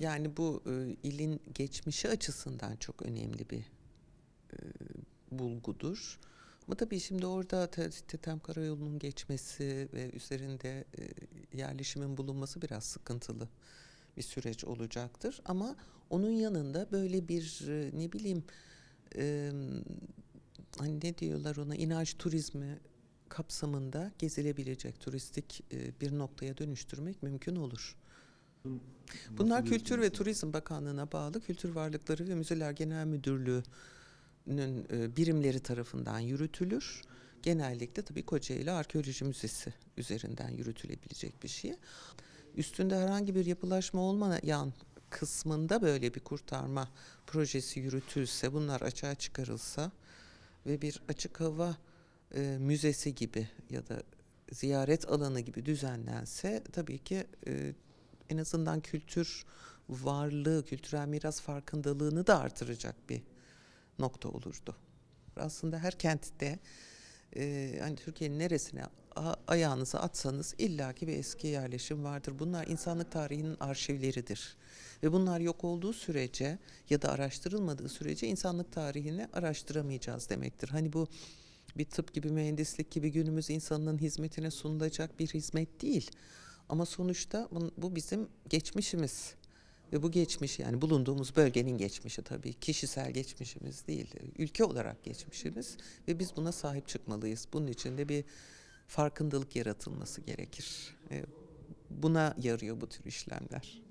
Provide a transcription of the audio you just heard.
Yani bu e, ilin geçmişi açısından çok önemli bir e, bulgudur. Ama tabii şimdi orada Te- Tetem Karayolu'nun geçmesi ve üzerinde e, yerleşimin bulunması biraz sıkıntılı bir süreç olacaktır. Ama onun yanında böyle bir e, ne bileyim e, hani ne diyorlar ona inanç turizmi kapsamında gezilebilecek turistik e, bir noktaya dönüştürmek mümkün olur. Bunlar Kültür ve? Turizm Bakanlığı'na bağlı Kültür Varlıkları ve Müzeler Genel Müdürlüğü'nün e, birimleri tarafından yürütülür. Genellikle tabii Kocaeli Arkeoloji Müzesi üzerinden yürütülebilecek bir şey. Üstünde herhangi bir yapılaşma olmayan kısmında böyle bir kurtarma projesi yürütülse, bunlar açığa çıkarılsa ve bir açık hava e, müzesi gibi ya da ziyaret alanı gibi düzenlense tabii ki e, en azından kültür varlığı, kültürel miras farkındalığını da artıracak bir nokta olurdu. Aslında her kentte e, hani Türkiye'nin neresine ayağınızı atsanız illaki bir eski yerleşim vardır. Bunlar insanlık tarihinin arşivleridir. Ve bunlar yok olduğu sürece ya da araştırılmadığı sürece insanlık tarihini araştıramayacağız demektir. Hani bu bir tıp gibi, mühendislik gibi günümüz insanının hizmetine sunulacak bir hizmet değil. Ama sonuçta bu bizim geçmişimiz. Ve bu geçmiş yani bulunduğumuz bölgenin geçmişi tabii kişisel geçmişimiz değil. Ülke olarak geçmişimiz ve biz buna sahip çıkmalıyız. Bunun için de bir farkındalık yaratılması gerekir. E, Buna yarıyor bu tür işlemler.